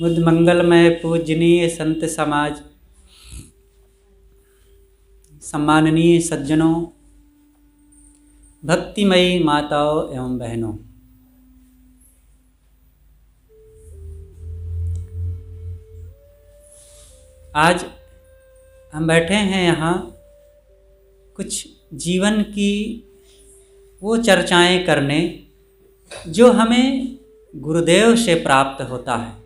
बुद्ध मंगलमय पूजनीय संत समाज। सम्माननीय सज्जनों, भक्तिमयी माताओं एवं बहनों। आज हम बैठे हैं यहाँ कुछ जीवन की वो चर्चाएँ करने जो हमें गुरुदेव से प्राप्त होता है।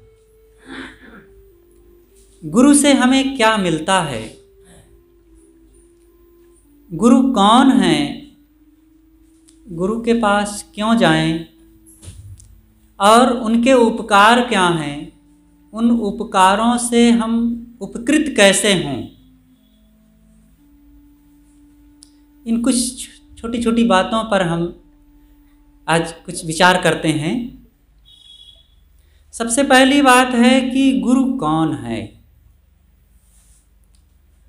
गुरु से हमें क्या मिलता है? गुरु कौन है? गुरु के पास क्यों जाएँ? और उनके उपकार क्या हैं? उन उपकारों से हम उपकृत कैसे हों? इन कुछ छोटी छोटी बातों पर हम आज कुछ विचार करते हैं। सबसे पहली बात है कि गुरु कौन है?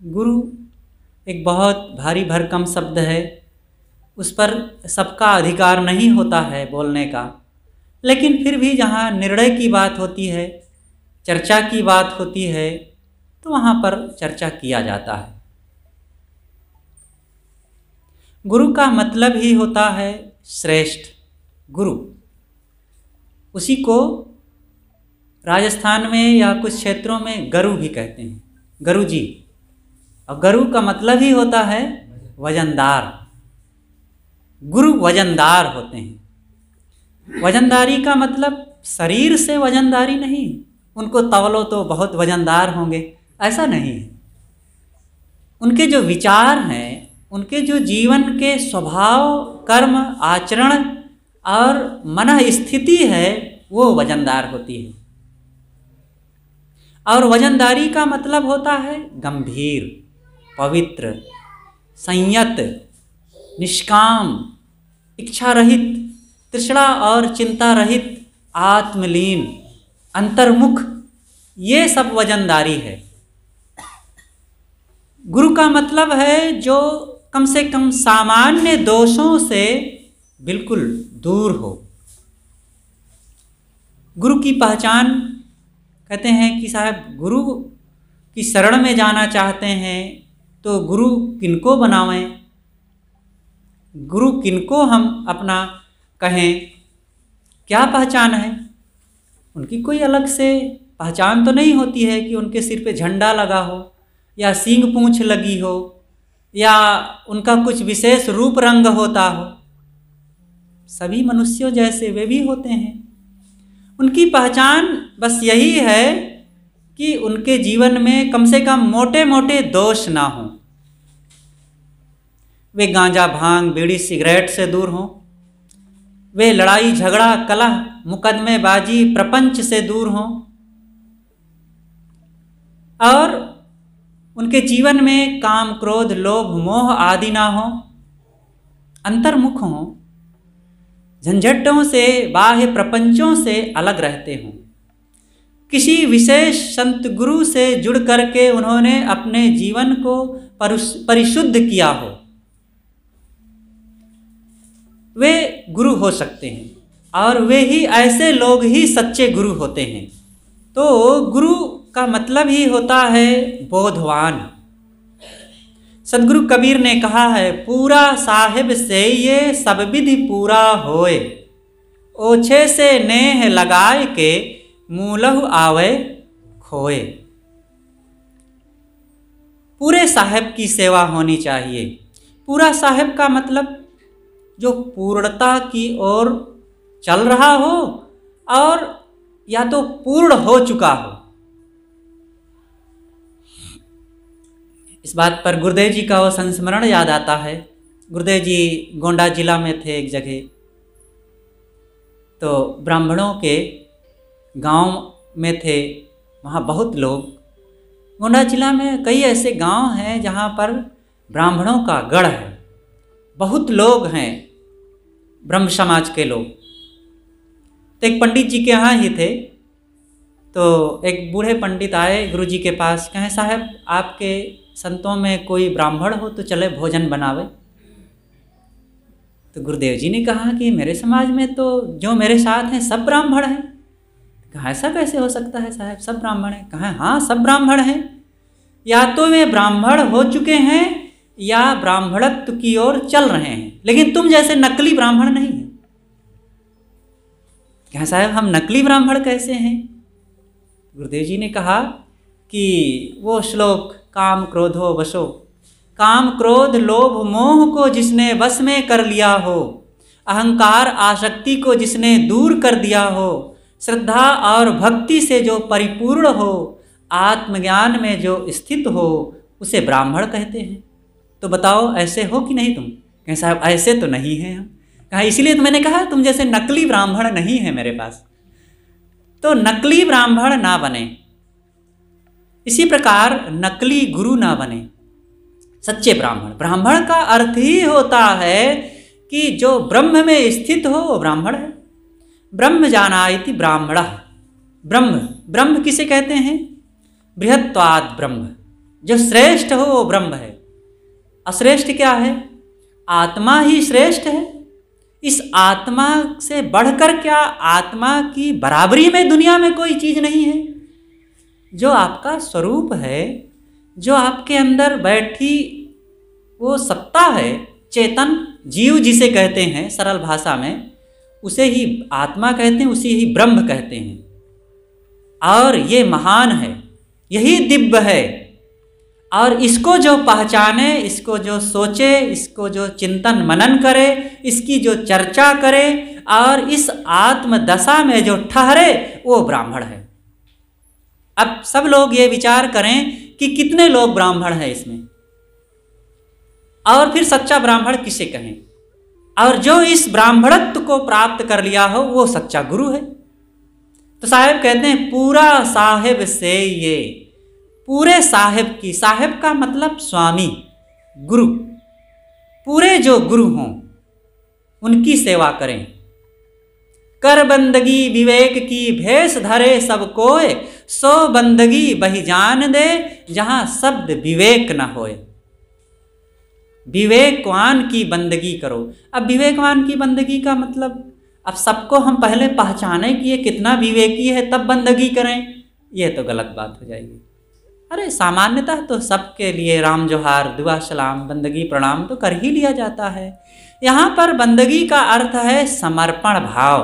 गुरु, एक बहुत भारी भरकम शब्द है। उस पर सबका अधिकार नहीं होता है बोलने का। लेकिन फिर भी जहाँ निर्णय की बात होती है, चर्चा की बात होती है तो वहाँ पर चर्चा किया जाता है। गुरु का मतलब ही होता है श्रेष्ठ गुरु। उसी को राजस्थान में या कुछ क्षेत्रों में गरु भी कहते हैं। गरु जी और गरु का मतलब ही होता है वजनदार। गुरु वजनदार होते हैं। वजनदारी का मतलब शरीर से वजनदारी नहीं, उनको तवलो तो बहुत वजनदार होंगे, ऐसा नहीं। है उनके जो विचार हैं, उनके जो जीवन के स्वभाव, कर्म, आचरण और मन स्थिति है, वो वजनदार होती है। और वजनदारी का मतलब होता है गंभीर। पवित्र, संयत, निष्काम इच्छा रहित तृष्णा और चिंता रहित आत्मलीन, अंतर्मुख, ये सब वजनदारी है। गुरु का मतलब है जो कम से कम सामान्य दोषों से बिल्कुल दूर हो। गुरु की पहचान, कहते हैं कि साहब गुरु की शरण में जाना चाहते हैं तो गुरु किनको बनावें? गुरु किनको हम अपना कहें? क्या पहचान है? उनकी कोई अलग से पहचान तो नहीं होती है कि उनके सिर पे झंडा लगा हो, या सींग पूंछ लगी हो, या उनका कुछ विशेष रूप रंग होता हो। सभी मनुष्यों जैसे वे भी होते हैं। उनकी पहचान बस यही है कि उनके जीवन में कम से कम मोटे मोटे दोष ना हों। वे गांजा भाँग, बीड़ी, सिगरेट से दूर हों। वे लड़ाई, झगड़ा, कलह मुकदमेबाजी प्रपंच से दूर हों। और उनके जीवन में काम, क्रोध, लोभ, मोह आदि ना हो। अंतर्मुख हों। झंझटों से, बाह्य प्रपंचों से अलग रहते हों। किसी विशेष संत गुरु से जुड़ करके उन्होंने अपने जीवन को परिशुद्ध किया हो। वे गुरु हो सकते हैं और वे ही ऐसे लोग ही सच्चे गुरु होते हैं। तो गुरु का मतलब ही होता है बोधवान। सदगुरु कबीर ने कहा है, पूरा साहिब से ये सब विधि पूरा होए। ओछे से नेह लगाए के मूलह आवे खोए। पूरे साहेब की सेवा होनी चाहिए। पूरा साहेब का मतलब जो पूर्णता की ओर चल रहा हो और या तो पूर्ण हो चुका हो। इस बात पर गुरुदेव जी का वो संस्मरण याद आता है। गुरुदेव जी गोंडा जिला में थे एक जगह। तो ब्राह्मणों के गाँव में थे, वहाँ बहुत लोग। गोंडा जिला में कई ऐसे गाँव हैं जहाँ पर ब्राह्मणों का गढ़ है। बहुत लोग हैं ब्रह्म समाज के लोग। तो एक पंडित जी के यहाँ ही थे। तो एक बूढ़े पंडित आए गुरु जी के पास, कहें, साहब, आपके संतों में कोई ब्राह्मण हो तो चले भोजन बनावे। तो गुरुदेव जी ने कहा कि मेरे समाज में तो जो मेरे साथ हैं, सब ब्राह्मण हैं। कहा, ऐसा कैसे हो सकता है साहब? सब ब्राह्मण हैं? कहा हाँ सब ब्राह्मण हैं। या तो वे ब्राह्मण हो चुके हैं या ब्राह्मणत्व की ओर चल रहे हैं। लेकिन तुम जैसे नकली ब्राह्मण नहीं है। क्या साहब, हम नकली ब्राह्मण कैसे हैं? गुरुदेव जी ने कहा कि वो श्लोक, काम क्रोधो वशो। काम क्रोध, लोभ, मोह को जिसने वश में कर लिया हो, अहंकार आसक्ति को जिसने दूर कर दिया हो, श्रद्धा और भक्ति से जो परिपूर्ण हो, आत्मज्ञान में जो स्थित हो, उसे ब्राह्मण कहते हैं। तो बताओ, ऐसे हो कि नहीं तुम? कहें, साहब, ऐसे तो नहीं हैं हम। कहा, इसलिए तो मैंने कहा, तुम जैसे नकली ब्राह्मण नहीं है मेरे पास। तो नकली ब्राह्मण ना बने। इसी प्रकार नकली गुरु ना बने। सच्चे ब्राह्मण। ब्राह्मण का अर्थ ही होता है कि जो ब्रह्म में स्थित हो, वो ब्राह्मण है। ब्रह्म जाना इति ब्राह्मण। ब्रह्म। ब्रह्म किसे कहते हैं? बृहत्वाद ब्रह्म। जो श्रेष्ठ हो, वो ब्रह्म है। अश्रेष्ठ क्या है? आत्मा ही श्रेष्ठ है। इस आत्मा से बढ़कर क्या आत्मा की बराबरी में दुनिया में कोई चीज़ नहीं है? जो आपका स्वरूप है, जो आपके अंदर बैठी वो सत्ता है, चेतन, जीव जिसे कहते हैं सरल भाषा में, उसे ही आत्मा कहते हैं, उसे ही ब्रह्म कहते हैं। और ये महान है, यही दिव्य है। और इसको जो पहचाने, इसको जो सोचे, इसको जो चिंतन मनन करे, इसकी जो चर्चा करे और इस आत्मदशा में जो ठहरे, वो ब्राह्मण है। अब सब लोग ये विचार करें कि कितने लोग ब्राह्मण हैं इसमें? और फिर सच्चा ब्राह्मण किसे कहें? और जो इस ब्राह्मणत्व को प्राप्त कर लिया हो, वो सच्चा गुरु है। तो साहेब कहते हैं, पूरा साहेब से ये पूरे साहेब की, साहेब का मतलब स्वामी, गुरु। पूरे जो गुरु हों, उनकी सेवा करें। कर बंदगी विवेक की भेष धरे सब कोय, सो बंदगी बही जान दे, जहाँ शब्द विवेक न होए विवेकवान की बंदगी करो। अब विवेकवान की बंदगी का मतलब अब सबको हम पहले पहचाने कि ये कितना विवेकी है, तब बंदगी करें। ये तो गलत बात हो जाएगी। अरे, सामान्यतः तो सबके लिए राम जोहार, दुआ सलाम, बंदगी प्रणाम तो कर ही लिया जाता है। यहाँ पर बंदगी का अर्थ है समर्पण भाव।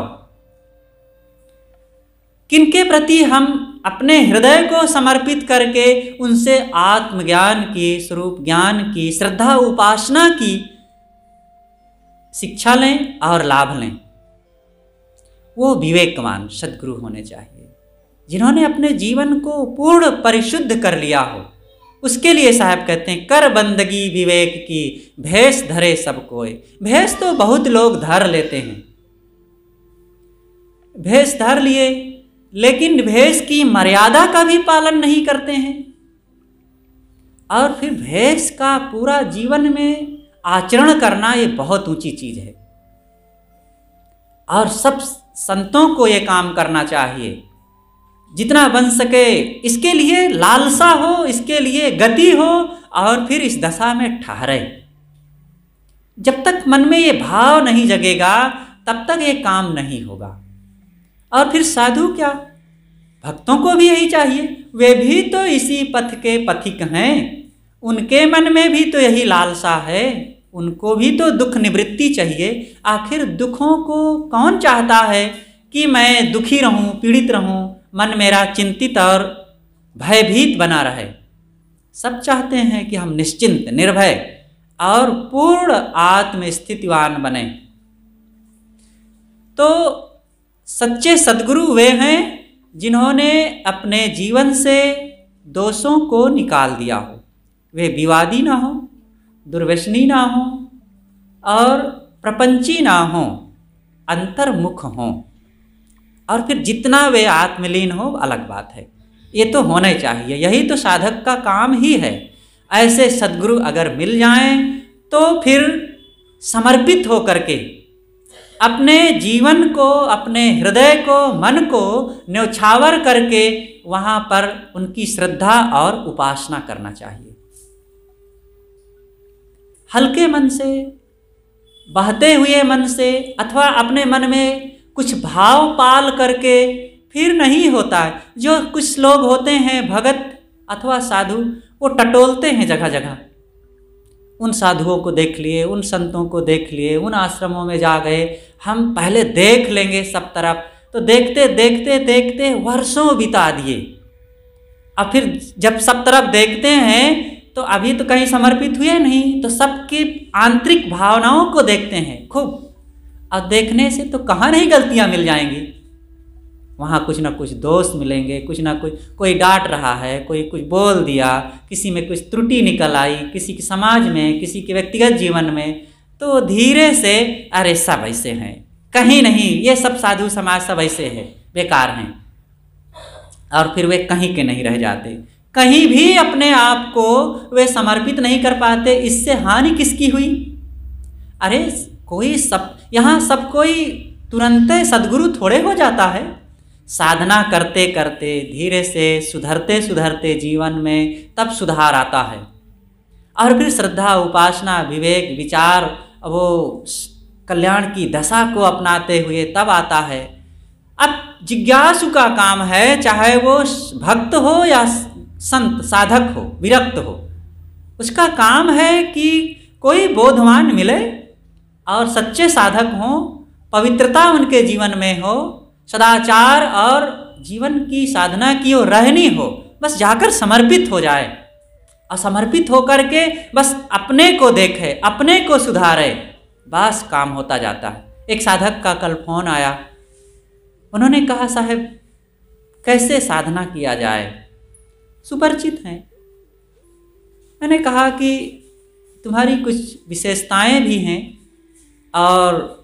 किनके प्रति हम अपने हृदय को समर्पित करके उनसे आत्मज्ञान की, स्वरूप ज्ञान की, श्रद्धा उपासना की शिक्षा लें और लाभ लें। वो विवेकवान, सदगुरु होने चाहिए। जिन्होंने अपने जीवन को पूर्ण परिशुद्ध कर लिया हो उसके लिए साहब कहते हैं कर बंदगी विवेक की भैंस धरे सब कोई भैंस तो बहुत लोग धर लेते हैं। भैंस धर लिए लेकिन भैंस की मर्यादा का भी पालन नहीं करते हैं। और फिर भैंस का पूरा जीवन में आचरण करना ये बहुत ऊँची चीज़ है। और सब संतों को ये काम करना चाहिए। जितना बन सके, इसके लिए लालसा हो, इसके लिए गति हो, और फिर इस दशा में ठहरे। जब तक मन में ये भाव नहीं जगेगा, तब तक ये काम नहीं होगा। और फिर साधु क्या? भक्तों को भी यही चाहिए। वे भी तो इसी पथ के पथिक हैं। उनके मन में भी तो यही लालसा है। उनको भी तो दुख निवृत्ति चाहिए। आखिर दुखों को कौन चाहता है कि मैं दुखी रहूँ, पीड़ित रहूँ? मन मेरा चिंतित और भयभीत बना रहे। सब चाहते हैं कि हम निश्चिंत, निर्भय और पूर्ण आत्मस्थितिवान बने। तो सच्चे सदगुरु वे हैं जिन्होंने अपने जीवन से दोषों को निकाल दिया हो। वे विवादी ना हो दुर्व्यसनी ना हो और प्रपंची ना हो, अंतर्मुख हों। और फिर जितना वे आत्मलीन हो, अलग बात है। ये तो होना चाहिए, यही तो साधक का काम ही है। ऐसे सदगुरु अगर मिल जाएँ तो फिर समर्पित हो करके अपने जीवन को, अपने हृदय को, मन को न्यौछावर करके वहाँ पर उनकी श्रद्धा और उपासना करना चाहिए। हल्के मन से, बहते हुए मन से, अथवा अपने मन में कुछ भाव पाल करके फिर नहीं होता। है जो कुछ लोग होते हैं भगत अथवा साधु, वो टटोलते हैं जगह जगह उन साधुओं को देख लिए, उन संतों को देख लिए, उन आश्रमों में जा गए। हम पहले देख लेंगे सब तरफ़। तो देखते देखते देखते वर्षों बिता दिए। अब फिर जब सब तरफ़ देखते हैं तो अभी तो कहीं समर्पित हुए नहीं तो सबकी आंतरिक भावनाओं को देखते हैं। खूब। और देखने से तो कहाँ नहीं गलतियाँ मिल जाएँगी? वहाँ कुछ ना कुछ दोस्त मिलेंगे, कुछ ना कुछ, कोई डांट रहा है, कोई कुछ बोल दिया, किसी में कुछ त्रुटि निकल आई, किसी के समाज में, किसी के व्यक्तिगत जीवन में तो धीरे से, अरे सब ऐसे हैं। कहीं नहीं, ये सब साधु समाज सब ऐसे है, बेकार हैं। और फिर वे कहीं के नहीं रह जाते। कहीं भी अपने आप को वे समर्पित नहीं कर पाते, इससे हानि किसकी हुई? अरे कोई सब यहाँ सब कोई तुरंत सदगुरु थोड़े हो जाता है। साधना करते करते, धीरे से, सुधरते सुधरते जीवन में तब सुधार आता है। और फिर श्रद्धा, उपासना, विवेक, विचार, वो कल्याण की दशा को अपनाते हुए तब आता है। अब जिज्ञासु का काम है, चाहे वो भक्त हो या संत, साधक हो, विरक्त हो, उसका काम है कि कोई बोधवान मिले और सच्चे साधक हों, पवित्रता उनके जीवन में हो, सदाचार और जीवन की साधना की ओर रहनी हो, बस जाकर समर्पित हो जाए। और समर्पित होकर के बस अपने को देखे, अपने को सुधारे, बस काम होता जाता है। एक साधक का कल फ़ोन आया। उन्होंने कहा, साहब, कैसे साधना किया जाए? सुपरिचित हैं। मैंने कहा कि, तुम्हारी कुछ विशेषताएँ भी हैं। और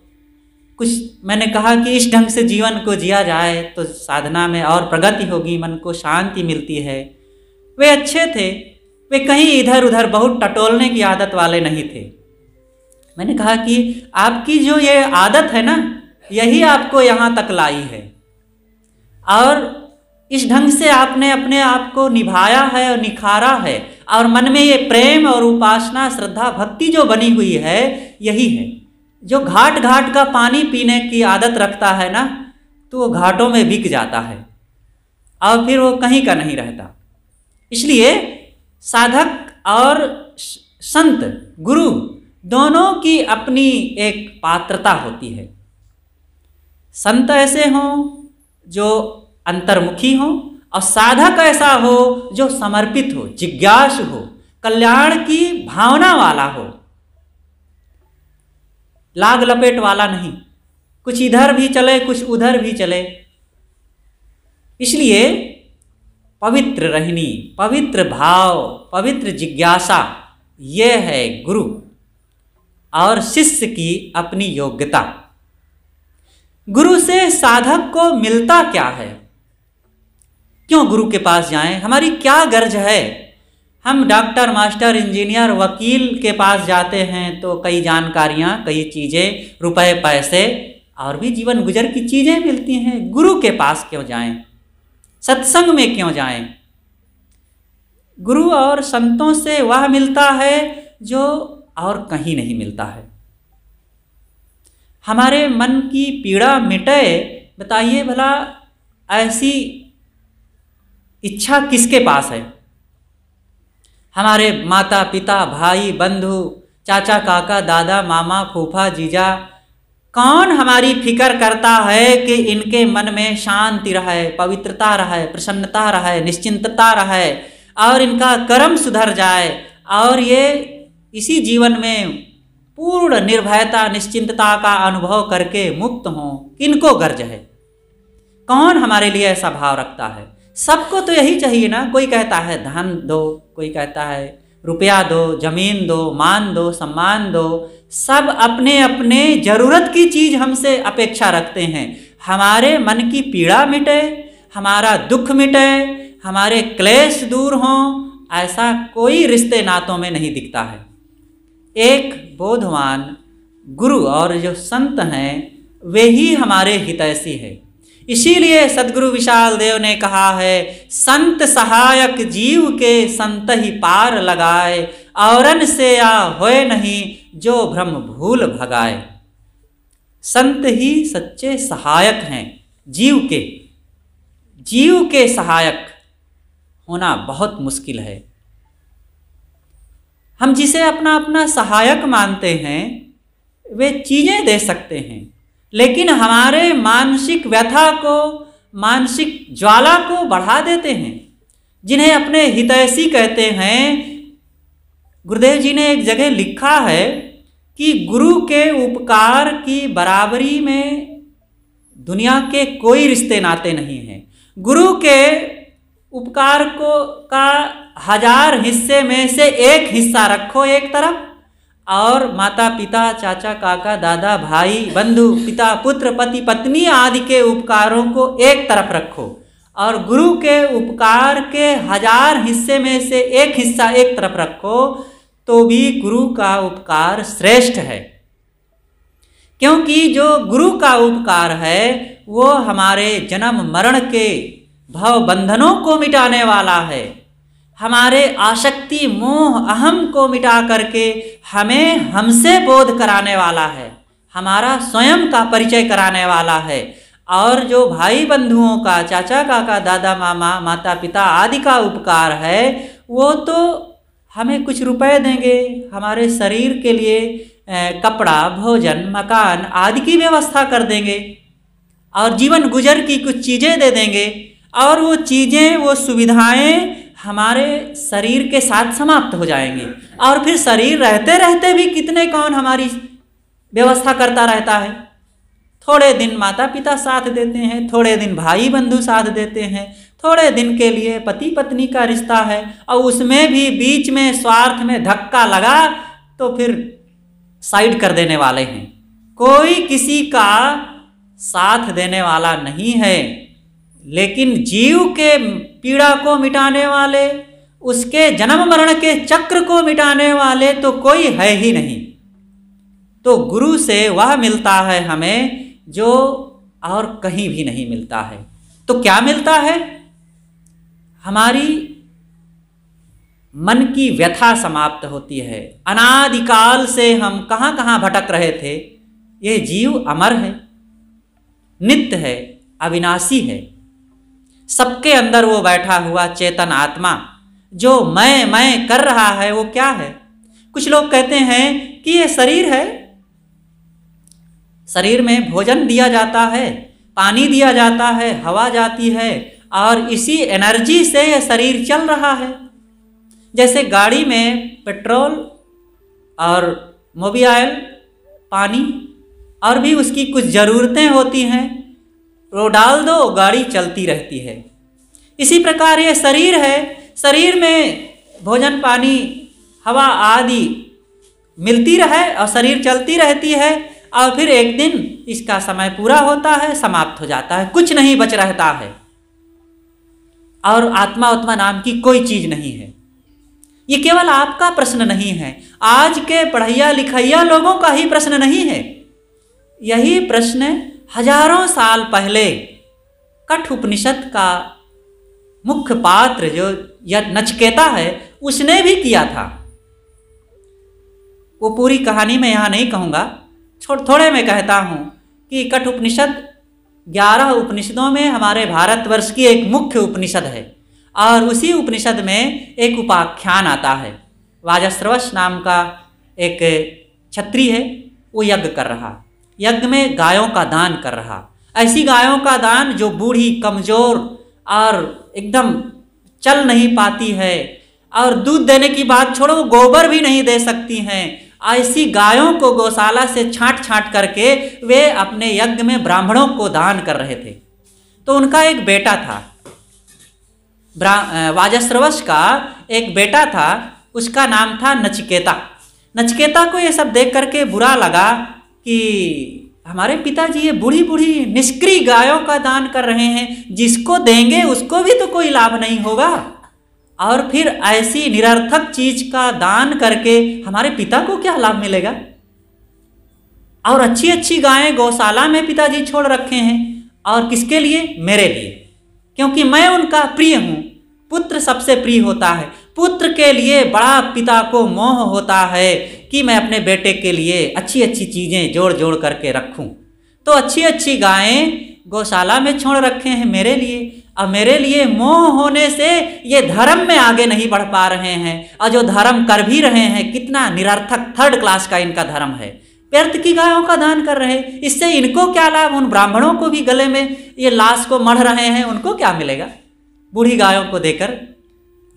कुछ मैंने कहा कि इस ढंग से जीवन को जिया जाए तो साधना में और प्रगति होगी, मन को शांति मिलती है। वे अच्छे थे, वे कहीं इधर उधर बहुत टटोलने की आदत वाले नहीं थे। मैंने कहा कि आपकी जो ये आदत है ना, यही आपको यहाँ तक लाई है। और इस ढंग से आपने अपने आप को निभाया है और निखारा है, और मन में ये प्रेम और उपासना, श्रद्धा, भक्ति जो बनी हुई है, यही है। जो घाट घाट का पानी पीने की आदत रखता है ना तो वो घाटों में बिक जाता है। और फिर वो कहीं का नहीं रहता। इसलिए साधक और संत, गुरु दोनों की अपनी एक पात्रता होती है। संत ऐसे हों जो अंतर्मुखी हों और साधक ऐसा हो जो समर्पित हो, जिज्ञास हो, कल्याण की भावना वाला हो। लाग लपेट वाला नहीं। कुछ इधर भी चले, कुछ उधर भी चले। इसलिए पवित्र रहनी, पवित्र भाव, पवित्र जिज्ञासा यह है गुरु और शिष्य की अपनी योग्यता। गुरु से साधक को मिलता क्या है? क्यों गुरु के पास जाएँ? हमारी क्या गर्ज है? हम डॉक्टर, मास्टर, इंजीनियर, वकील के पास जाते हैं तो कई जानकारियाँ, कई चीज़ें, रुपए, पैसे और भी जीवन गुजर की चीज़ें मिलती हैं। गुरु के पास क्यों जाएँ? सत्संग में क्यों जाएँ? गुरु और संतों से वह मिलता है जो और कहीं नहीं मिलता है। हमारे मन की पीड़ा मिटे, बताइए भला ऐसी इच्छा किसके पास है? हमारे माता पिता, भाई, बंधु, चाचा, काका, दादा, मामा, फूफा, जीजा, कौन हमारी फ़िक्र करता है कि इनके मन में शांति रहे, पवित्रता रहे, प्रसन्नता रहे, निश्चिंतता रहे और इनका कर्म सुधर जाए? और ये इसी जीवन में पूर्ण निर्भयता, निश्चिंतता का अनुभव करके मुक्त हों, किनको गर्ज है? कौन हमारे लिए ऐसा भाव रखता है? सबको तो यही चाहिए ना। कोई कहता है, धन दो। कोई कहता है, रुपया दो। ज़मीन दो। मान दो? सम्मान दो? सब अपने अपने ज़रूरत की चीज़ हमसे अपेक्षा रखते हैं। हमारे मन की पीड़ा मिटे, हमारा दुख मिटे, हमारे क्लेश दूर हों, ऐसा कोई रिश्ते नातों में नहीं दिखता है। एक बोधवान गुरु और जो संत हैं, वे ही हमारे हितैषी है। इसीलिए सदगुरु विशाल देव ने कहा है, संत सहायक जीव के संत ही पार लगाए, औरन से या होए नहीं जो भ्रम भूल भगाए। संत ही सच्चे सहायक हैं, जीव के। जीव के सहायक होना बहुत मुश्किल है। हम जिसे अपना अपना सहायक मानते हैं, वे चीज़ें दे सकते हैं। लेकिन हमारे मानसिक व्यथा को, मानसिक ज्वाला को बढ़ा देते हैं। जिन्हें अपने हितैषी कहते हैं, गुरुदेव जी ने एक जगह लिखा है कि गुरु के उपकार की बराबरी में दुनिया के कोई रिश्ते नाते नहीं हैं। गुरु के उपकार को का हज़ार हिस्से में से एक हिस्सा रखो एक तरफ़ और माता पिता, चाचा, काका, दादा, भाई, बंधु, पिता, पुत्र, पति, पत्नी आदि के उपकारों को एक तरफ़ रखो और गुरु के उपकार के हज़ार हिस्से में से एक हिस्सा एक तरफ़ रखो तो भी गुरु का उपकार श्रेष्ठ है। क्योंकि जो गुरु का उपकार है, वो हमारे जन्म मरण के भव बंधनों को मिटाने वाला है। हमारे आसक्ति मोह, अहम को मिटा करके हमें हमसे बोध कराने वाला है। हमारा स्वयं का परिचय कराने वाला है। और जो भाई बंधुओं का, चाचा काका, दादा मामा, माता पिता आदि का उपकार है, वो तो हमें कुछ रुपए देंगे। हमारे शरीर के लिए कपड़ा, भोजन, मकान आदि की व्यवस्था कर देंगे। और जीवन गुजर की कुछ चीज़ें दे देंगे। और वो चीज़ें, वो सुविधाएँ हमारे शरीर के साथ समाप्त हो जाएँगे। और फिर शरीर रहते रहते भी कितने कौन हमारी व्यवस्था करता रहता है? थोड़े दिन माता पिता साथ देते हैं, थोड़े दिन भाई बंधु साथ देते हैं, थोड़े दिन के लिए पति पत्नी का रिश्ता है, और उसमें भी बीच में स्वार्थ में धक्का लगा तो फिर साइड कर देने वाले हैं। कोई किसी का साथ देने वाला नहीं है, लेकिन जीव के पीड़ा को मिटाने वाले, उसके जन्म मरण के चक्र को मिटाने वाले तो कोई है ही नहीं। तो गुरु से वह मिलता है हमें जो और कहीं भी नहीं मिलता है। तो क्या मिलता है? हमारी मन की व्यथा समाप्त होती है। अनादिकाल से हम कहाँ कहाँ भटक रहे थे। ये जीव अमर है, नित्य है, अविनाशी है। सबके अंदर वो बैठा हुआ चेतन आत्मा, जो मैं मैं कर रहा है, वो क्या है? कुछ लोग कहते हैं कि ये शरीर है। शरीर में भोजन दिया जाता है, पानी दिया जाता है, हवा जाती है, और इसी एनर्जी से ये शरीर चल रहा है। जैसे गाड़ी में पेट्रोल और मोबाइल पानी, और भी उसकी कुछ ज़रूरतें होती हैं वो डाल दो, गाड़ी चलती रहती है। इसी प्रकार ये शरीर है। शरीर में भोजन, पानी, हवा आदि मिलती रहे और शरीर चलती रहती है और फिर एक दिन इसका समय पूरा होता है, समाप्त हो जाता है। कुछ नहीं बच रहता है। और आत्मा उत्मा नाम की कोई चीज़ नहीं है। ये केवल आपका प्रश्न नहीं है। आज के पढ़ैया लिखैया लोगों का ही प्रश्न नहीं है। यही प्रश्न हज़ारों साल पहले कठ उपनिषद का मुख्य पात्र जो यह नचकेता है, उसने भी किया था। वो पूरी कहानी मैं यहाँ नहीं कहूँगा छोड़ थोड़े मैं कहता हूँ कि कठ उपनिषद ग्यारह उपनिषदों में हमारे भारतवर्ष की एक मुख्य उपनिषद है और उसी उपनिषद में एक उपाख्यान आता है। वाजस्रवश नाम का एक छत्री है, वो यज्ञ कर रहा। यज्ञ में गायों का दान कर रहा। ऐसी गायों का दान जो बूढ़ी, कमज़ोर और एकदम चल नहीं पाती है और दूध देने की बात छोड़ो गोबर भी नहीं दे सकती हैं। ऐसी गायों को गौशाला से छांट छांट करके वे अपने यज्ञ में ब्राह्मणों को दान कर रहे थे। तो उनका एक बेटा था। वाजस्रवश का एक बेटा था, उसका नाम था नचिकेता। नचिकेता को ये सब देख करके बुरा लगा कि हमारे पिताजी ये बूढ़ी बूढ़ी निष्क्रिय गायों का दान कर रहे हैं, जिसको देंगे उसको भी तो कोई लाभ नहीं होगा। और फिर ऐसी निरर्थक चीज़ का दान करके हमारे पिता को क्या लाभ मिलेगा? और अच्छी अच्छी गायें गौशाला में पिताजी छोड़ रखे हैं, और किसके लिए? मेरे लिए। क्योंकि मैं उनका प्रिय हूँ। पुत्र सबसे प्रिय होता है। पुत्र के लिए बड़ा पिता को मोह होता है। कि मैं अपने बेटे के लिए अच्छी अच्छी चीज़ें जोड़ जोड़ करके रखूँ। तो अच्छी अच्छी गायें गौशाला में छोड़ रखे हैं मेरे लिए। और मेरे लिए मोह होने से ये धर्म में आगे नहीं बढ़ पा रहे हैं। और जो धर्म कर भी रहे हैं, कितना निरर्थक थर्ड क्लास का इनका धर्म है। व्यर्थ की गायों का दान कर रहे हैं। इससे इनको क्या लाभ? उन ब्राह्मणों को भी गले में ये लाश को मढ़ रहे हैं, उनको क्या मिलेगा? बूढ़ी गायों को देकर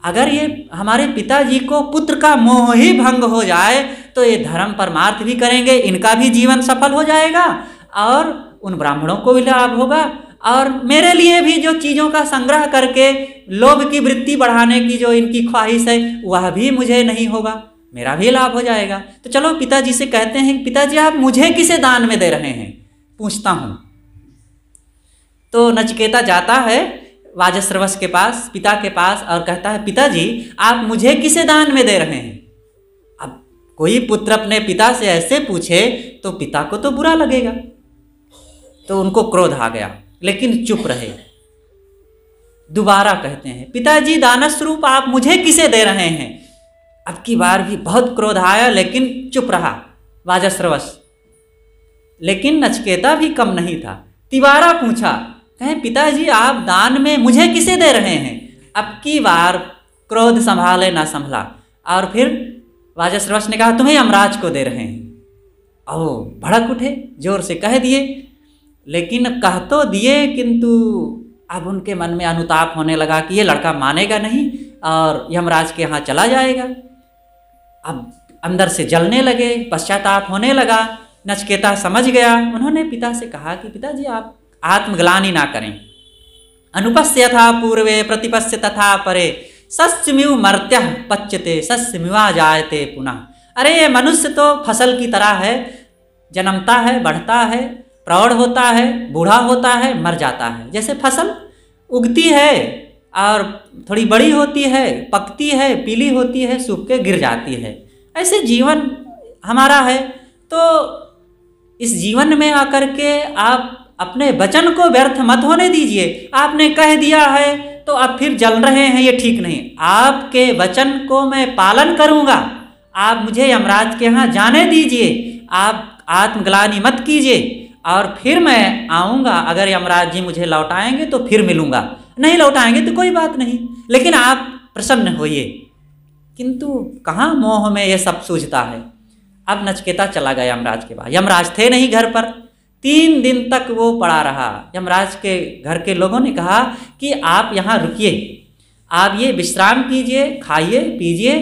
अगर ये हमारे पिताजी को पुत्र का मोह ही भंग हो जाए तो ये धर्म परमार्थ भी करेंगे, इनका भी जीवन सफल हो जाएगा, और उन ब्राह्मणों को भी लाभ होगा। और मेरे लिए भी जो चीज़ों का संग्रह करके लोभ की वृत्ति बढ़ाने की जो इनकी ख्वाहिश है, वह भी मुझे नहीं होगा, मेरा भी लाभ हो जाएगा। तो चलो पिताजी से कहते हैं, पिताजी, आप मुझे किसे दान में दे रहे हैं? पूछता हूँ। तो नचकेता जाता है वाजस्रवस के पास, पिता के पास और कहता है, पिताजी, आप मुझे किसे दान में दे रहे हैं? अब कोई पुत्र अपने पिता से ऐसे पूछे तो पिता को तो बुरा लगेगा। तो उनको क्रोध आ गया, लेकिन चुप रहे। दोबारा कहते हैं, पिताजी दान स्वरूप आप मुझे किसे दे रहे हैं? अब की बार भी बहुत क्रोध आया, लेकिन चुप रहा वाजस्रवस लेकिन नचकेता भी कम नहीं था। तिवारा पूछा कहें पिताजी, आप दान में मुझे किसे दे रहे हैं? अब की बार क्रोध संभाले ना संभला। और फिर वाजस्रवस ने कहा, तुम्हें यमराज को दे रहे हैं। ओ भड़क उठे, ज़ोर से कह दिए। लेकिन कह तो दिए, किंतु अब उनके मन में अनुताप होने लगा कि ये लड़का मानेगा नहीं और यमराज के यहाँ चला जाएगा। अब अंदर से जलने लगे, पश्चाताप होने लगा, नचकेता समझ गया। उन्होंने पिता से कहा कि, पिताजी, आप आत्मग्लानी ना करें। अनुपस्य था पूर्वे प्रतिपस्य तथा परे, सस्यमिव मर्त्य पच्यते, सस्यमिवा जायते पुनः। अरे, ये मनुष्य तो फ़सल की तरह है, जन्मता है, बढ़ता है, प्रौढ़ होता है, बूढ़ा होता है, मर जाता है। जैसे फ़सल उगती है और थोड़ी बड़ी होती है, पकती है, पीली होती है, सूख के गिर जाती है। ऐसे जीवन हमारा है तो इस जीवन में आकर के आप अपने वचन को व्यर्थ मत होने दीजिए। आपने कह दिया है तो आप फिर जल रहे हैं, ये ठीक नहीं। आपके वचन को मैं पालन करूँगा। आप मुझे यमराज के यहाँ जाने दीजिए। आप आत्मग्लानी मत कीजिए। और फिर मैं आऊँगा। अगर यमराज जी मुझे लौटाएँगे तो फिर मिलूँगा। नहीं लौटाएँगे तो कोई बात नहीं। लेकिन आप प्रसन्न होइए। किंतु कहाँ मोह में ये सब सूझता है? अब नचकेता चला गया यमराज के पास। यमराज थे नहीं घर पर। तीन दिन तक वो पड़ा रहा। यमराज के घर के लोगों ने कहा कि आप यहाँ रुकिए। आप ये विश्राम कीजिए, खाइए, पीजिए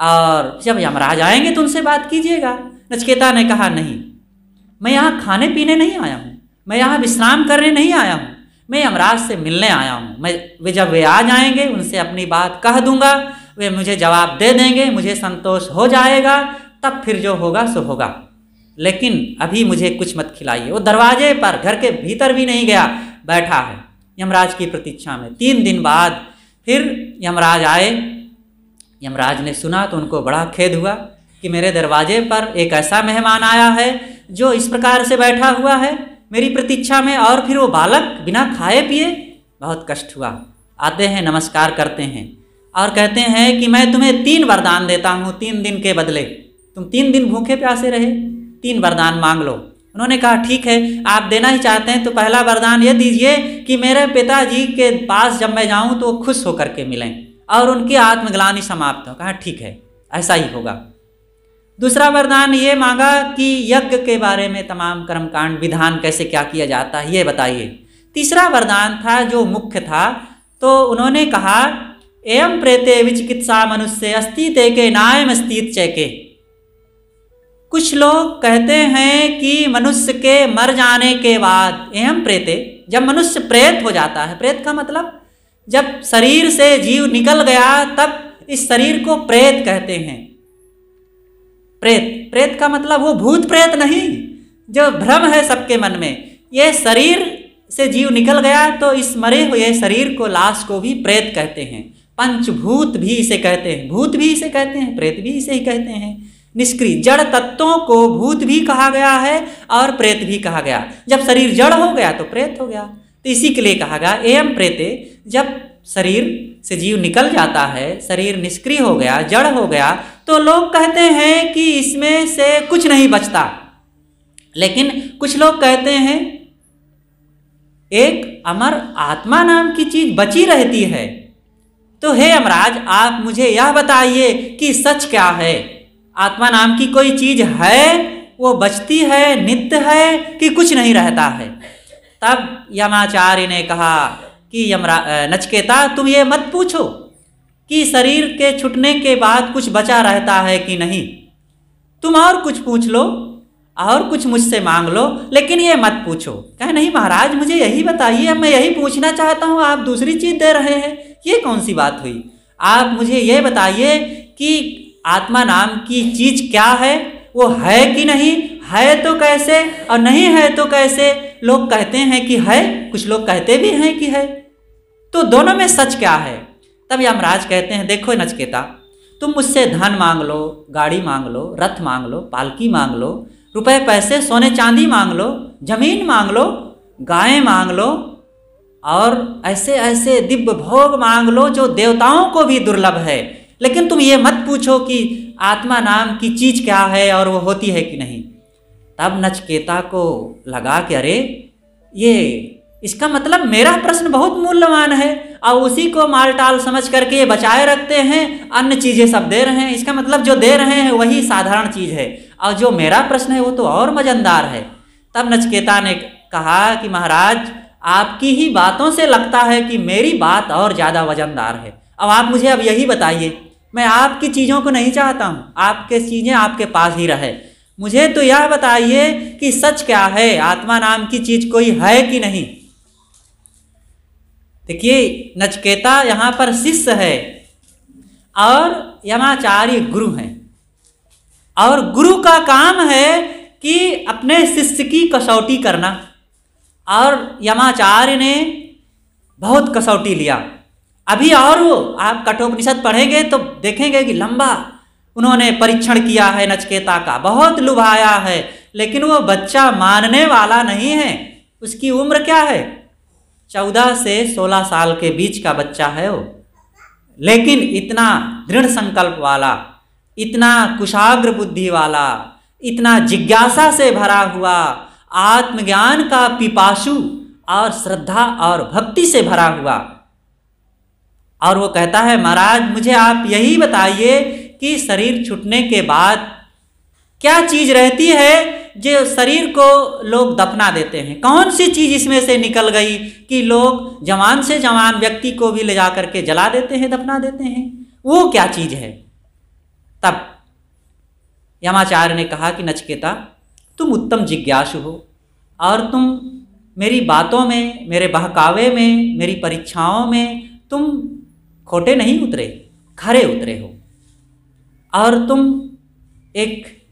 और जब यमराज आएँगे तो उनसे बात कीजिएगा। नचकेता ने कहा, नहीं, मैं यहाँ खाने पीने नहीं आया हूँ। मैं यहाँ विश्राम करने नहीं आया हूँ। मैं यमराज से मिलने आया हूँ। मैं, वे जब वे आ जाएँगे, उनसे अपनी बात कह दूँगा। वे मुझे जवाब दे देंगे, मुझे संतोष हो जाएगा। तब फिर जो होगा, सो होगा। लेकिन अभी मुझे कुछ मत खिलाइए। वो दरवाजे पर, घर के भीतर भी नहीं गया, बैठा है। यमराज की प्रतीक्षा में। तीन दिन बाद फिर यमराज आए। यमराज ने सुना तो उनको बड़ा खेद हुआ कि मेरे दरवाजे पर एक ऐसा मेहमान आया है जो इस प्रकार से बैठा हुआ है। मेरी प्रतीक्षा में और फिर वो बालक बिना खाए पिए बहुत कष्ट हुआ। आते हैं, नमस्कार करते हैं और कहते हैं कि मैं तुम्हें तीन वरदान देता हूँ, तीन दिन के बदले। तुम तीन दिन भूखे प्यासे रहे। तीन वरदान मांग लो। उन्होंने कहा, ठीक है, आप देना ही चाहते हैं तो पहला वरदान ये दीजिए कि मेरे पिताजी के पास जब मैं जाऊँ तो वो खुश होकर के मिलें और उनकी आत्मग्लानी समाप्त हो। कहा, ठीक है, ऐसा ही होगा। दूसरा वरदान ये मांगा कि यज्ञ के बारे में तमाम कर्मकांड, विधान कैसे क्या किया जाता है, ये बताइए। तीसरा वरदान था जो मुख्य था तो उन्होंने कहा, एवं प्रेते विचिकित्सा मनुष्य अस्तित के नायम अस्तित चैके। कुछ लोग कहते हैं कि मनुष्य के मर जाने के बाद एवं प्रेते, जब मनुष्य प्रेत हो जाता है, प्रेत का मतलब जब शरीर से जीव निकल गया, तब इस शरीर को प्रेत कहते हैं। प्रेत प्रेत का मतलब वो भूत प्रेत नहीं, जो भ्रम है सबके मन में। ये शरीर से जीव निकल गया तो इस मरे हुए शरीर को लाश को भी प्रेत कहते हैं। पंचभूत भी इसे कहते हैं, भूत भी इसे कहते हैं, प्रेत भी इसे ही कहते हैं। निष्क्रिय। जड़ तत्वों को भूत भी कहा गया है और प्रेत भी कहा गया। जब शरीर जड़ हो गया तो प्रेत हो गया। तो इसी के लिए कहा गया, एवं प्रेते जब शरीर से जीव निकल जाता है, शरीर निष्क्रिय हो गया, जड़ हो गया तो लोग कहते हैं कि इसमें से कुछ नहीं बचता। लेकिन कुछ लोग कहते हैं, एक अमर आत्मा नाम की चीज़ बची रहती है। तो हे अमराज, आप मुझे यह बताइए कि सच क्या है? आत्मा नाम की कोई चीज़ है, वो बचती है, नित्य है कि कुछ नहीं रहता है? तब यमाचार्य ने कहा कि यमरा नचकेता, तुम ये मत पूछो कि शरीर के छुटने के बाद कुछ बचा रहता है कि नहीं? तुम और कुछ पूछ लो, और कुछ मुझसे मांग लो, लेकिन ये मत पूछो। कहे, नहीं महाराज, मुझे यही बताइए मैं यही पूछना चाहता हूँ, आप दूसरी चीज़ दे रहे हैं। ये कौन सी बात हुई? आप मुझे ये बताइए कि आत्मा नाम की चीज़ क्या है? वो है कि नहीं? है तो कैसे और नहीं है तो कैसे? लोग कहते हैं कि है, कुछ लोग कहते भी हैं कि है। तो दोनों में सच क्या है? तब यमराज कहते हैं, देखो नचकेता, तुम मुझसे धन मांग लो, गाड़ी मांग लो, रथ मांग लो, पालकी मांग लो, रुपए, पैसे, सोने, चांदी मांग लो, ज़मीन मांग लो, गायें मांग लो, और ऐसे ऐसे दिव्य भोग मांग लो जो देवताओं को भी दुर्लभ है। लेकिन तुम ये मत पूछो कि आत्मा नाम की चीज़ क्या है और वो होती है कि नहीं। तब नचकेता को लगा कि अरे, ये इसका मतलब मेरा प्रश्न बहुत मूल्यवान है, और उसी को माल टाल समझ करके ये बचाए रखते हैं, अन्य चीज़ें सब दे रहे हैं। इसका मतलब जो दे रहे हैं वही साधारण चीज़ है, और जो मेरा प्रश्न है वो तो और मजनदार है। तब नचकेता ने कहा कि महाराज, आपकी ही बातों से लगता है कि मेरी बात और ज़्यादा वजनदार है। अब आप मुझे अब यही बताइए मैं आपकी चीज़ों को नहीं चाहता हूँ। आपके चीज़ें आपके पास ही रहे। मुझे तो यह बताइए कि सच क्या है? आत्मा नाम की चीज़ कोई है कि नहीं? देखिए, नचकेता यहाँ पर शिष्य है और यमाचार्य गुरु हैं। और गुरु का काम है कि अपने शिष्य की कसौटी करना। और यमाचार्य ने बहुत कसौटी लिया। अभी और वो, आप कठोपनिषद पढ़ेंगे तो देखेंगे कि लंबा उन्होंने परीक्षण किया है नचकेता का, बहुत लुभाया है, लेकिन वो बच्चा मानने वाला नहीं है। उसकी उम्र क्या है? चौदह से सोलह साल के बीच का बच्चा है वो। लेकिन इतना दृढ़ संकल्प वाला, इतना कुशाग्र बुद्धि वाला, इतना जिज्ञासा से भरा हुआ, आत्मज्ञान का पिपाशु और श्रद्धा और भक्ति से भरा हुआ और वो कहता है, महाराज, मुझे आप यही बताइए कि शरीर छूटने के बाद क्या चीज़ रहती है जो शरीर को लोग दफना देते हैं? कौन सी चीज़ इसमें से निकल गई कि लोग जवान से जवान व्यक्ति को भी ले जा करके जला देते हैं, दफना देते हैं? वो क्या चीज़ है? तब यमाचार्य ने कहा कि, नचकेता, तुम उत्तम जिज्ञासु हो और तुम मेरी बातों में, मेरे बहकावे में, मेरी परीक्षाओं में, तुम खोटे नहीं उतरे, खरे उतरे हो। और तुम एक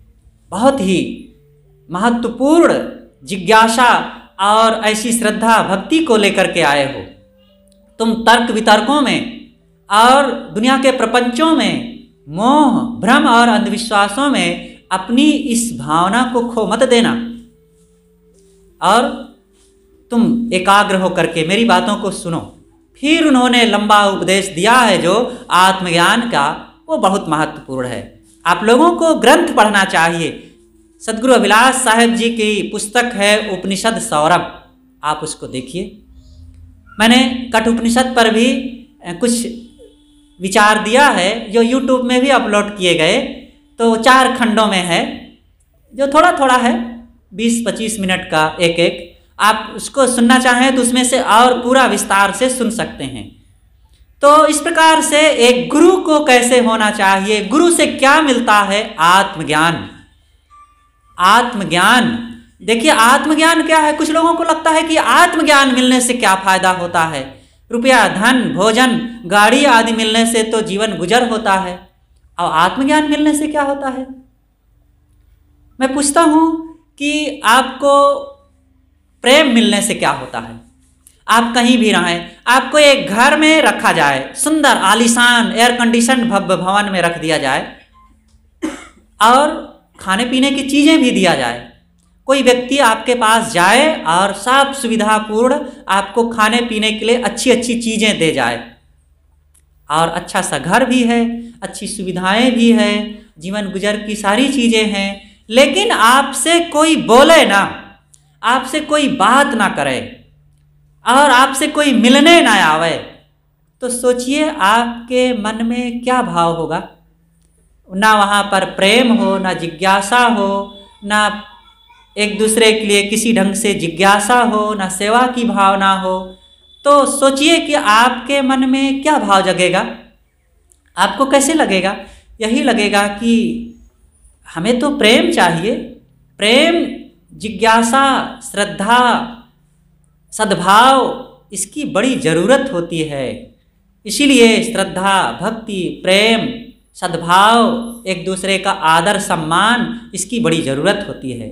बहुत ही महत्वपूर्ण जिज्ञासा और ऐसी श्रद्धा भक्ति को लेकर के आए हो। तुम तर्क वितर्कों में और दुनिया के प्रपंचों में मोह, भ्रम और अंधविश्वासों में अपनी इस भावना को खो मत देना। और तुम एकाग्र होकर के मेरी बातों को सुनो। फिर उन्होंने लंबा उपदेश दिया है जो आत्मज्ञान का, वो बहुत महत्वपूर्ण है। आप लोगों को ग्रंथ पढ़ना चाहिए। सदगुरु अभिलाष साहेब जी की पुस्तक है उपनिषद सौरभ। आप उसको देखिए। मैंने कठ उपनिषद पर भी कुछ विचार दिया है, जो यूट्यूब में भी अपलोड किए गए। तो चार खंडों में है, जो थोड़ा थोड़ा है, बीस पच्चीस मिनट का एक एक आप उसको सुनना चाहें तो उसमें से और पूरा विस्तार से सुन सकते हैं। तो इस प्रकार से एक गुरु को कैसे होना चाहिए, गुरु से क्या मिलता है? आत्मज्ञान। आत्मज्ञान। देखिए, आत्मज्ञान क्या है? कुछ लोगों को लगता है कि आत्मज्ञान मिलने से क्या फ़ायदा होता है? रुपया, धन, भोजन, गाड़ी आदि मिलने से तो जीवन गुजर होता है। और आत्मज्ञान मिलने से क्या होता है? मैं पूछता हूँ कि आपको प्रेम मिलने से क्या होता है? आप कहीं भी रहें, आपको एक घर में रखा जाए, सुंदर, आलिशान एयर कंडीशन भव्य भवन में रख दिया जाए, और खाने पीने की चीज़ें भी दिया जाए। कोई व्यक्ति आपके पास जाए और सब सुविधापूर्ण आपको खाने पीने के लिए अच्छी अच्छी चीज़ें दे जाए। और अच्छा सा घर भी है, अच्छी सुविधाएँ भी है, जीवन गुजर की सारी चीज़ें हैं, लेकिन आपसे कोई बोले ना आपसे कोई बात ना करे और आपसे कोई मिलने ना आवे तो सोचिए आपके मन में क्या भाव होगा? ना वहाँ पर प्रेम हो, ना जिज्ञासा हो, ना एक दूसरे के लिए किसी ढंग से जिज्ञासा हो, ना सेवा की भावना हो तो सोचिए कि आपके मन में क्या भाव जगेगा। आपको कैसे लगेगा? यही लगेगा कि हमें तो प्रेम चाहिए, प्रेम जिज्ञासा, श्रद्धा, सद्भाव, इसकी बड़ी ज़रूरत होती है। इसीलिए श्रद्धा, भक्ति, प्रेम, सद्भाव, एक दूसरे का आदर, सम्मान, इसकी बड़ी ज़रूरत होती है।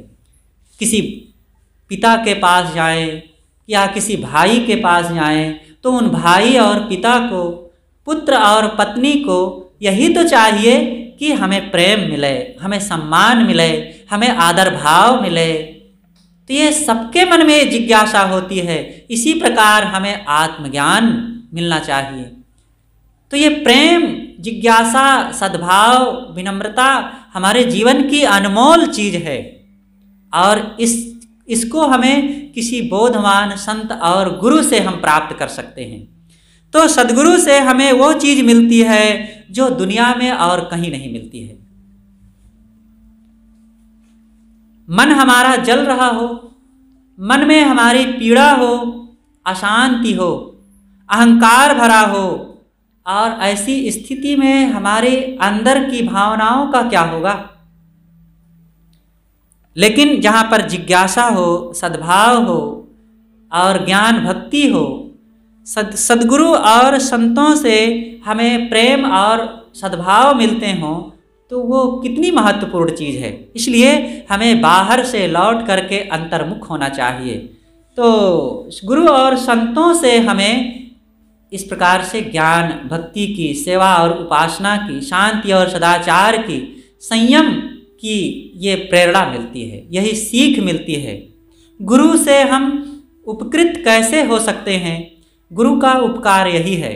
किसी पिता के पास जाएँ या किसी भाई के पास जाएँ तो उन भाई और पिता को, पुत्र और पत्नी को यही तो चाहिए कि हमें प्रेम मिले, हमें सम्मान मिले हमें आदर भाव मिले। तो ये सबके मन में जिज्ञासा होती है। इसी प्रकार हमें आत्मज्ञान मिलना चाहिए। तो ये प्रेम, जिज्ञासा, सद्भाव, विनम्रता हमारे जीवन की अनमोल चीज़ है। और इस, इसको हमें किसी बोधवान, संत और गुरु से हम प्राप्त कर सकते हैं। तो सदगुरु से हमें वो चीज़ मिलती है जो दुनिया में और कहीं नहीं मिलती है। मन हमारा जल रहा हो, मन में हमारी पीड़ा हो, अशांति हो, अहंकार भरा हो, और ऐसी स्थिति में हमारे अंदर की भावनाओं का क्या होगा? लेकिन जहाँ पर जिज्ञासा हो, सद्भाव हो, और ज्ञान भक्ति हो, सद, सदगुरु और संतों से हमें प्रेम और सद्भाव मिलते हों तो वो कितनी महत्वपूर्ण चीज़ है। इसलिए हमें बाहर से लौट करके अंतर्मुख होना चाहिए। तो गुरु और संतों से हमें इस प्रकार से ज्ञान, भक्ति की सेवा और उपासना की, शांति और सदाचार की, संयम की ये प्रेरणा मिलती है। यही सीख मिलती है। गुरु से हम उपकृत कैसे हो सकते हैं? गुरु का उपकार यही है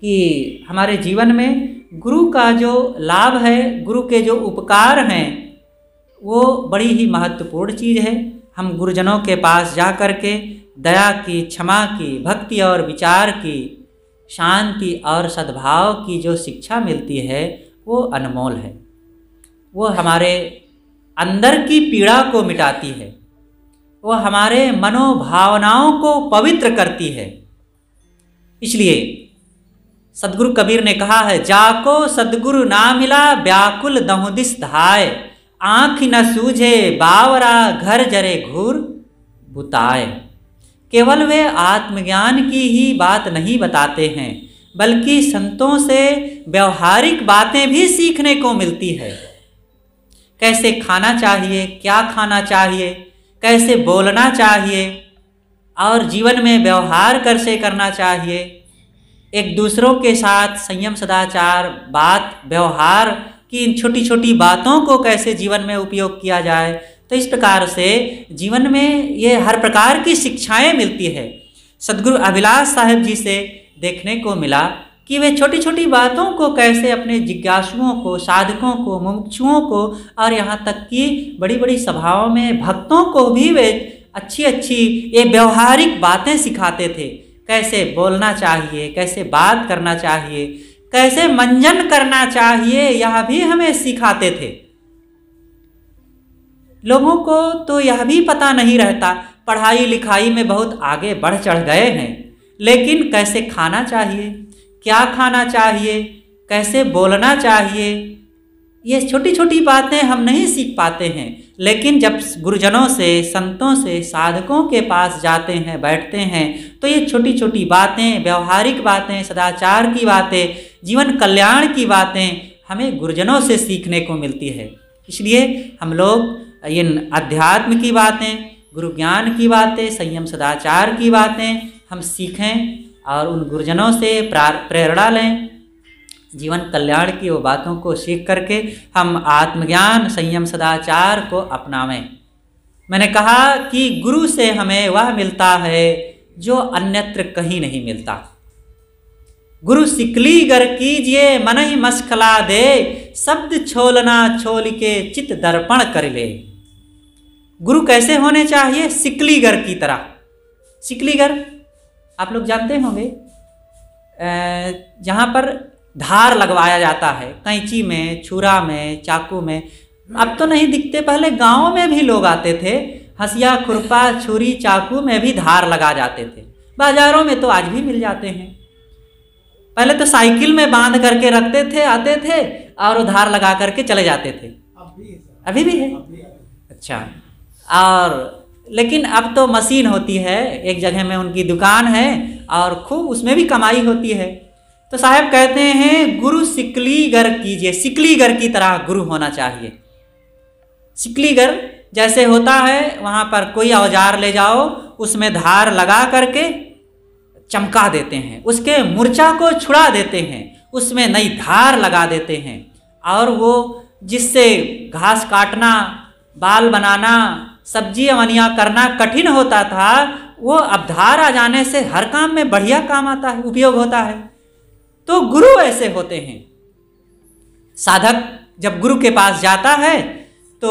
कि हमारे जीवन में गुरु का जो लाभ है, गुरु के जो उपकार हैं, वो बड़ी ही महत्वपूर्ण चीज़ है। हम गुरुजनों के पास जा कर के दया की, क्षमा की, भक्ति और विचार की, शांति और सद्भाव की जो शिक्षा मिलती है, वो अनमोल है। वो हमारे अंदर की पीड़ा को मिटाती है। वो हमारे मनोभावनाओं को पवित्र करती है। इसलिए सदगुरु कबीर ने कहा है, जाको सदगुरु ना मिला, व्याकुल दहुदिस धाय। आँख न सूझे, बावरा घर जरे घूर बुताए केवल वे आत्मज्ञान की ही बात नहीं बताते हैं, बल्कि संतों से व्यवहारिक बातें भी सीखने को मिलती है। कैसे खाना चाहिए, क्या खाना चाहिए, कैसे बोलना चाहिए, और जीवन में व्यवहार कैसे करना चाहिए। एक दूसरों के साथ संयम, सदाचार, बात, व्यवहार की इन छोटी छोटी बातों को कैसे जीवन में उपयोग किया जाए तो इस प्रकार से जीवन में ये हर प्रकार की शिक्षाएँ मिलती है। सदगुरु अभिलाष साहेब जी से देखने को मिला कि वे छोटी छोटी बातों को कैसे अपने जिज्ञासुओं को, साधकों को, मुमुक्षुओं को और यहाँ तक कि बड़ी बड़ी सभाओं में भक्तों को भी वे अच्छी अच्छी ये व्यवहारिक बातें सिखाते थे। कैसे बोलना चाहिए, कैसे बात करना चाहिए, कैसे मंजन करना चाहिए, यह भी हमें सिखाते थे। लोगों को तो यह भी पता नहीं रहता, पढ़ाई लिखाई में बहुत आगे बढ़ चढ़ गए हैं, लेकिन कैसे खाना चाहिए, क्या खाना चाहिए, कैसे बोलना चाहिए, ये छोटी छोटी बातें हम नहीं सीख पाते हैं, लेकिन जब गुरुजनों से, संतों से, साधकों के पास जाते हैं, बैठते हैं तो ये छोटी छोटी बातें, व्यवहारिक बातें, सदाचार की बातें, जीवन कल्याण की बातें हमें गुरुजनों से सीखने को मिलती है। इसलिए हम लोग इन अध्यात्म की बातें, गुरु ज्ञान की बातें, संयम सदाचार की बातें हम सीखें और उन गुरुजनों से प्रेरणा लें। जीवन कल्याण की वो बातों को सीख करके हम आत्मज्ञान, संयम सदाचार को अपनावें। मैंने कहा कि गुरु से हमें वह मिलता है जो अन्यत्र कहीं नहीं मिलता। गुरु सिकली गर कीजिए, मन ही मस्खला दे, शब्द छोलना छोल के चित दर्पण कर ले। गुरु कैसे होने चाहिए? सिकलीगर की तरह। सिकलीगर आप लोग जानते होंगे जहाँ पर धार लगवाया जाता है, कैंची में, छुरा में, चाकू में, अब तो नहीं दिखते, पहले गाँव में भी लोग आते थे हंसिया खुरपा छुरी चाकू में भी धार लगा जाते थे। बाजारों में तो आज भी मिल जाते हैं। पहले तो साइकिल में बाँध करके रखते थे आते थे और धार लगा करके चले जाते थे। अभी भी है। अच्छा। और लेकिन अब तो मशीन होती है एक जगह में उनकी दुकान है और खूब उसमें भी कमाई होती है। तो साहब कहते हैं गुरु सिकलीगर कीजिए सिकलीगर की तरह गुरु होना चाहिए। सिकलीगर जैसे होता है, वहाँ पर कोई औज़ार ले जाओ, उसमें धार लगा करके चमका देते हैं। उसके मूर्छा को छुड़ा देते हैं, उसमें नई धार लगा देते हैं। और वो जिससे घास काटना, बाल बनाना, सब्ज़ी अवनिया करना कठिन होता था, वो अब धार आ जाने से हर काम में बढ़िया काम आता है, उपयोग होता है। तो गुरु ऐसे होते हैं। साधक जब गुरु के पास जाता है तो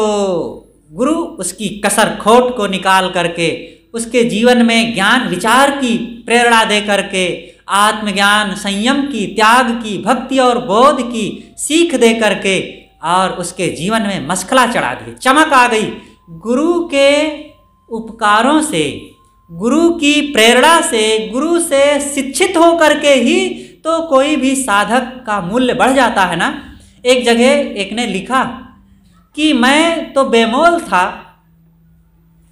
गुरु उसकी कसर खोट को निकाल करके, उसके जीवन में ज्ञान विचार की प्रेरणा दे करके, आत्मज्ञान, संयम की, त्याग की, भक्ति और बोध की सीख दे करके और उसके जीवन में मस्खला चढ़ा दी। चमक आ गई। गुरु के उपकारों से, गुरु की प्रेरणा से, गुरु से शिक्षित होकर के ही तो कोई भी साधक का मूल्य बढ़ जाता है ना? एक जगह एक ने लिखा कि मैं तो बेमोल था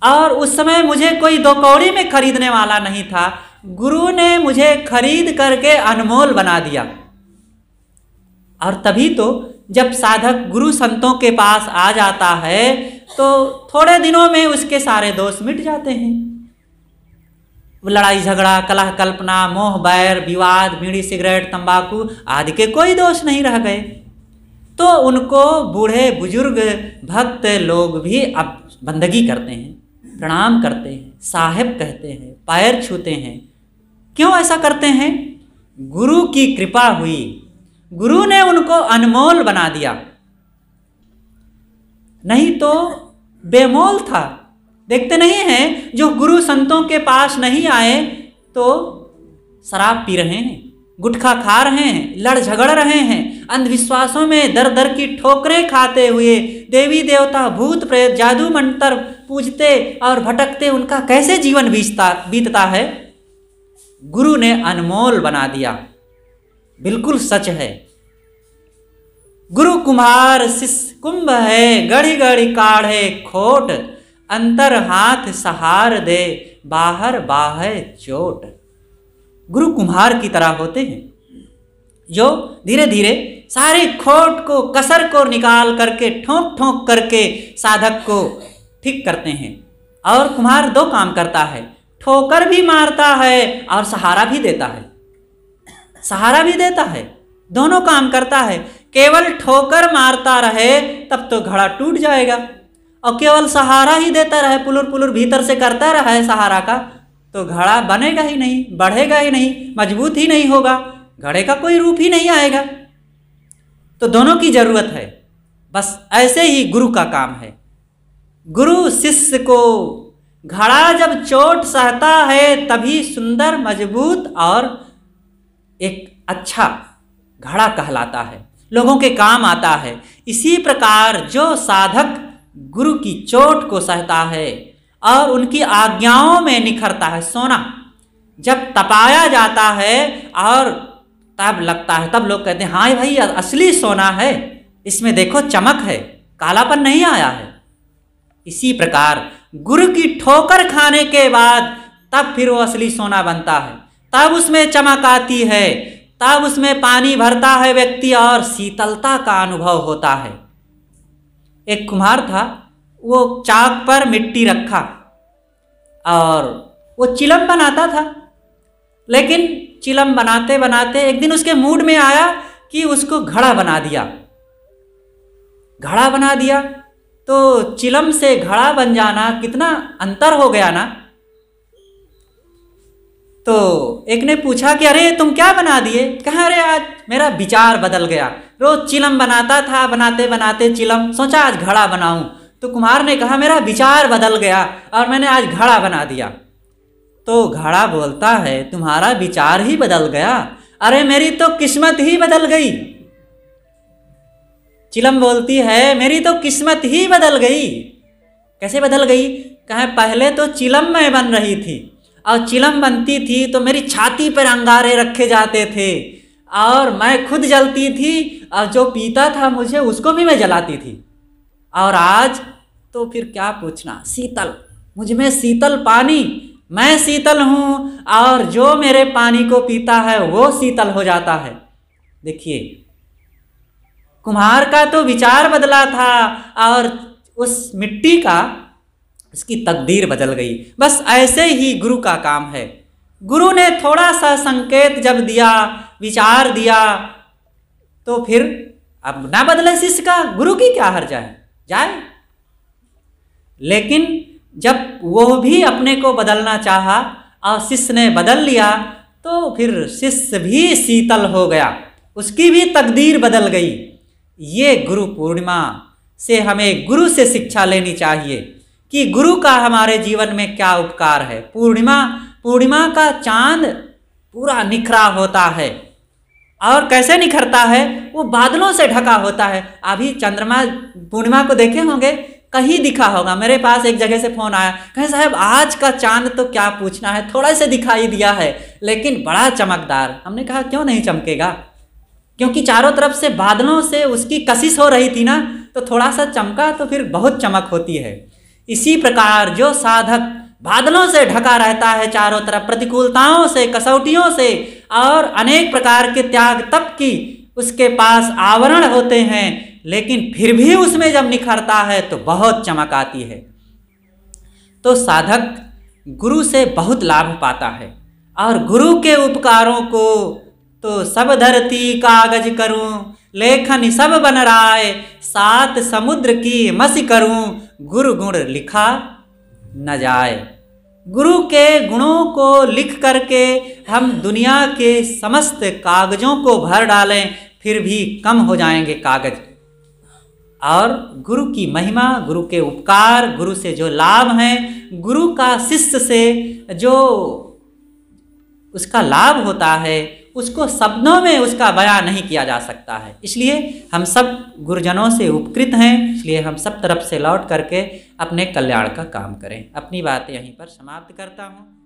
और उस समय मुझे कोई दो कौड़ी में खरीदने वाला नहीं था। गुरु ने मुझे खरीद करके अनमोल बना दिया। और तभी तो जब साधक गुरु संतों के पास आ जाता है तो थोड़े दिनों में उसके सारे दोष मिट जाते हैं। लड़ाई झगड़ा, कलह कल्पना, मोह, बैर, विवाद, बीड़ी, सिगरेट, तंबाकू आदि के कोई दोष नहीं रह गए। तो उनको बूढ़े बुज़ुर्ग भक्त लोग भी अब बंदगी करते हैं, प्रणाम करते हैं, साहेब कहते हैं, पैर छूते हैं। क्यों ऐसा करते हैं? गुरु की कृपा हुई। गुरु ने उनको अनमोल बना दिया। नहीं तो बेमोल था। देखते नहीं हैं, जो गुरु संतों के पास नहीं आए तो शराब पी रहे हैं, गुटखा खा रहे हैं, लड़ झगड़ रहे हैं अंधविश्वासों में दर दर की ठोकरें खाते हुए देवी देवता भूत प्रेत जादू मंत्र पूजते और भटकते उनका कैसे जीवन बीतता बीतता है? गुरु ने अनमोल बना दिया। बिल्कुल सच है। गुरु कुम्हार शिष्य कुंभ है गड़ी गड़ी काढ़े खोट, अंतर हाथ सहार दे, बाहर बाह चोट। गुरु कुम्हार की तरह होते हैं। जो धीरे धीरे सारे खोट को, कसर को निकाल करके ठोंक ठोंक करके साधक को ठीक करते हैं। और कुम्हार दो काम करता है। ठोकर भी मारता है और सहारा भी देता है। सहारा भी देता है। दोनों काम करता है। केवल ठोकर मारता रहे, तब तो घड़ा टूट जाएगा। और केवल सहारा ही देता रहे पुलुर पुलुर भीतर से करता रहा सहारा का तो घड़ा बनेगा ही नहीं, बढ़ेगा ही नहीं, मज़बूत ही नहीं होगा, घड़े का कोई रूप ही नहीं आएगा। तो दोनों की ज़रूरत है। बस ऐसे ही गुरु का काम है। गुरु शिष्य को घड़ा जब चोट सहता है, तभी सुंदर, मज़बूत और एक अच्छा घड़ा कहलाता है। लोगों के काम आता है। इसी प्रकार जो साधक गुरु की चोट को सहता है और उनकी आज्ञाओं में निखरता है, सोना जब तपाया जाता है और तब लगता है, तब लोग कहते हैं हाँ भाई असली सोना है, इसमें देखो चमक है, कालापन नहीं आया है। इसी प्रकार गुरु की ठोकर खाने के बाद तब फिर वो असली सोना बनता है। तब उसमें चमक आती है, तब उसमें पानी भरता है व्यक्ति और शीतलता का अनुभव होता है। एक कुम्हार था, वो चाक पर मिट्टी रखा और वो चिलम बनाता था, लेकिन चिलम बनाते बनाते एक दिन उसके मूड में आया कि उसको घड़ा बना दिया। घड़ा बना दिया। तो चिलम से घड़ा बन जाना कितना अंतर हो गया ना। तो एक ने पूछा कि अरे तुम क्या बना दिए? कहा, अरे आज मेरा विचार बदल गया। रोज चिलम बनाता था, बनाते बनाते चिलम सोचा आज घड़ा बनाऊँ। तो कुमार ने कहा, मेरा विचार बदल गया और मैंने आज घड़ा बना दिया। तो घड़ा बोलता है, तुम्हारा विचार ही बदल गया। अरे, मेरी तो किस्मत ही बदल गई। चिलम बोलती है, मेरी तो किस्मत ही बदल गई। कैसे बदल गई? कहे, पहले तो चिलम में बन रही थी, और चिलम बनती थी तो मेरी छाती पर अंगारे रखे जाते थे, और मैं खुद जलती थी, और जो पीता था मुझे उसको भी मैं जलाती थी। और आज तो फिर क्या पूछना? शीतल, मुझमें शीतल पानी मैं शीतल हूँ और जो मेरे पानी को पीता है वो शीतल हो जाता है। देखिए, कुम्हार का तो विचार बदला था और उस मिट्टी का, उसकी तकदीर बदल गई। बस ऐसे ही गुरु का काम है। गुरु ने थोड़ा सा संकेत जब दिया, विचार दिया तो फिर अब ना बदले शिष्य का गुरु की क्या हर्जा है? जाए। लेकिन जब वो भी अपने को बदलना चाहा और शिष्य ने बदल लिया तो फिर शिष्य भी शीतल हो गया। उसकी भी तकदीर बदल गई। ये गुरु पूर्णिमा से हमें गुरु से शिक्षा लेनी चाहिए कि गुरु का हमारे जीवन में क्या उपकार है। पूर्णिमा पूर्णिमा का चाँद पूरा निखरा होता है। और कैसे निखरता है? वो बादलों से ढका होता है। अभी चंद्रमा, पूर्णिमा को देखे होंगे? कहीं दिखा होगा। मेरे पास एक जगह से फ़ोन आया। कहे, साहब, आज का चाँद तो क्या पूछना है? थोड़ा से दिखाई दिया है, लेकिन बड़ा चमकदार। हमने कहा, क्यों नहीं चमकेगा? क्योंकि चारों तरफ़ से बादलों से उसकी कशिश हो रही थी ना तो थोड़ा सा चमका तो फिर बहुत चमक होती है। इसी प्रकार जो साधक बादलों से ढका रहता है चारों तरफ़, प्रतिकूलताओं से, कसौटियों से, और अनेक प्रकार के त्याग तप की उसके पास आवरण होते हैं लेकिन फिर भी उसमें जब निखरता है तो बहुत चमक आती है। तो साधक गुरु से बहुत लाभ पाता है और गुरु के उपकारों को तो सब धरती कागज़ करूँ, लेखन सब बन राय सात समुद्र की मसी करूँ, गुरु गुण लिखा न जाए। गुरु के गुणों को लिख करके हम दुनिया के समस्त कागजों को भर डालें, फिर भी कम हो जाएँगे कागज़। और गुरु की महिमा, गुरु के उपकार, गुरु से जो लाभ हैं, गुरु का शिष्य से जो उसका लाभ होता है, उसको शब्दों में उसका बयान नहीं किया जा सकता है। इसलिए हम सब गुरुजनों से उपकृत हैं, इसलिए हम सब तरफ़ से लौट करके अपने कल्याण का काम करें। अपनी बात यहीं पर समाप्त करता हूँ।